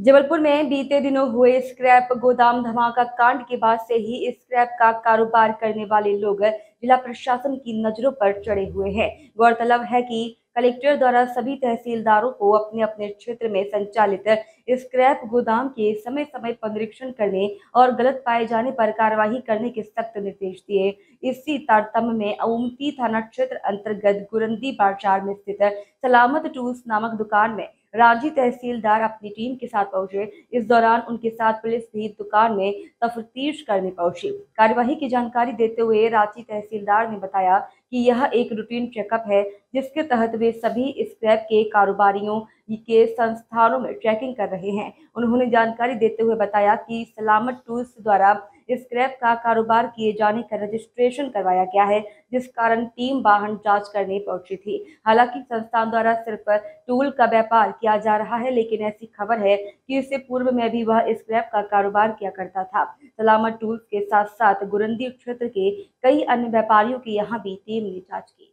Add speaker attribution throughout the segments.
Speaker 1: जबलपुर में बीते दिनों हुए स्क्रैप गोदाम धमाका कांड के बाद से ही स्क्रैप का कारोबार करने वाले लोग जिला प्रशासन की नज़रों पर चढ़े हुए हैं। गौरतलब है कि कलेक्टर द्वारा सभी तहसीलदारों को अपने अपने क्षेत्र में संचालित स्क्रैप गोदाम के समय समय पर निरीक्षण करने और गलत पाए जाने पर कार्रवाई करने के सख्त निर्देश दिए। इसी तारतम्य में उमती थाना क्षेत्र अंतर्गत गुरंदी बाज़ार में स्थित सलामत टूल्स नामक दुकान में रांची तहसीलदार अपनी टीम के साथ पहुँचे। इस दौरान उनके साथ पुलिस भी दुकान में तफ्तीश करने पहुँची। कार्यवाही की जानकारी देते हुए रांची तहसीलदार ने बताया कि यह एक रूटीन चेकअप है, जिसके तहत वे सभी स्क्रैप के कारोबारियों के संस्थानों में ट्रैकिंग कर रहे हैं। उन्होंने जानकारी देते हुए बताया कि सलामत टूल्स द्वारा स्क्रैप का कारोबार किए जाने का रजिस्ट्रेशन करवाया गया है, जिस कारण टीम वाहन जाँच करने पहुँची थी। हालाँकि संस्थान द्वारा सिर्फ़ टूल का व्यापार किया जा रहा है, लेकिन ऐसी खबर है कि इससे पूर्व में भी वह स्क्रैप का कारोबार किया करता था। सलामत टूल्स के साथ साथ गुरंदी क्षेत्र के कई अन्य व्यापारियों की यहाँ भी टीम ने जाँच की।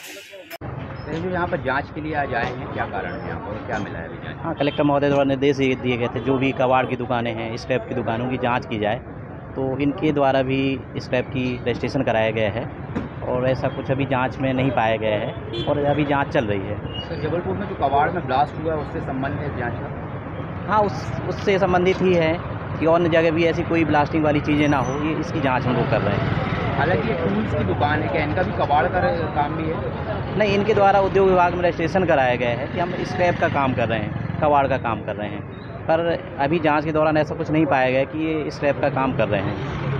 Speaker 2: सर जो यहाँ पर जाँच के लिए आज आए हैं। क्या कारण है यहाँ पर? क्या मिला है अभी जाँच?
Speaker 3: हाँ कलेक्टर महोदय द्वारा निर्देश ये दिए गए थे जो भी कबाड़ की दुकानें हैं स्क्रैप की दुकानों की जाँच की जाए तो इनके द्वारा भी स्क्रैप की रजिस्ट्रेशन कराया गया है और ऐसा कुछ अभी जाँच में नहीं पाया गया है और अभी जाँच चल रही है।
Speaker 2: सर जबलपुर में जो कबाड़ में ब्लास्ट हुआ है उससे संबंधित जाँच का?
Speaker 3: हाँ उस उससे संबंधित ही है कि अन्य जगह भी ऐसी कोई ब्लास्टिंग वाली चीज़ें ना हो ये इसकी जाँच हम लोग कर रहे हैं।
Speaker 2: हालाँकि ये टूल्स की दुकान है क्या? इनका भी कबाड़ का काम भी है?
Speaker 3: नहीं, इनके द्वारा उद्योग विभाग में रजिस्ट्रेशन कराया गया है कि हम स्क्रैप का काम कर रहे हैं, कबाड़ का काम कर रहे हैं। पर अभी जाँच के दौरान ऐसा कुछ नहीं पाया गया कि ये स्क्रैप का काम कर रहे हैं।